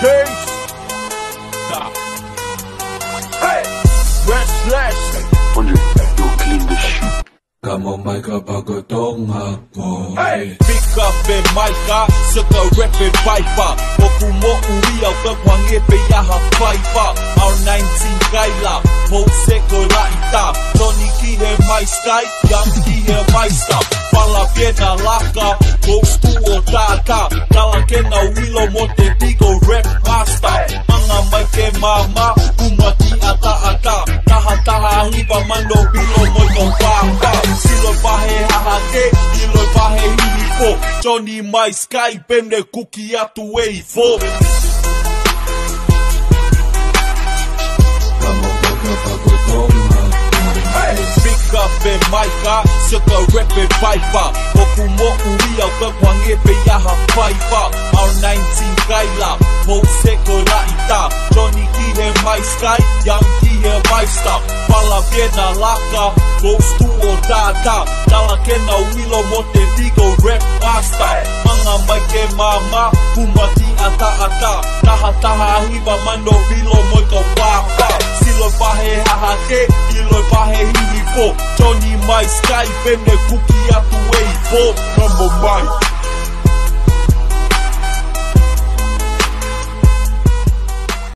Peace. Nah. Hey. Restless. Wonder if clean this shit. Kamu Micah pagotong ako Hey! Pick up and Micah Suka rapid viper Boku mo uriyaw Tagwang ipe yaha fiber Our 19 kaila Pose ko raita Tony kihe my sky Yam kihe my stop Pala piena laka Boku o tata Kala kena wilo moto ke mama, kumati ata ata. Taha taha hipa mando bilo mo to papa Silo pahe haha ke, ilo pahe hihi fo. Johnny mai sky, pende kuki atu e fo. Kamo ka pakotonga Pika pe maika, saka repe paipa Moku mo ui au ka kwange pe yaha paipa Au 19 kaila, mo se he mai stop Pala piena laka, ghost tu o tata Tala kena wilo mo te tigo rep master Manga mai ke mama, kumati ata ata Taha taha hiva mando bilo mo to papa. Silo pahe haha ke, ilo pahe hihi po. Johnny mai sky, pende kuki atu e po. Number mine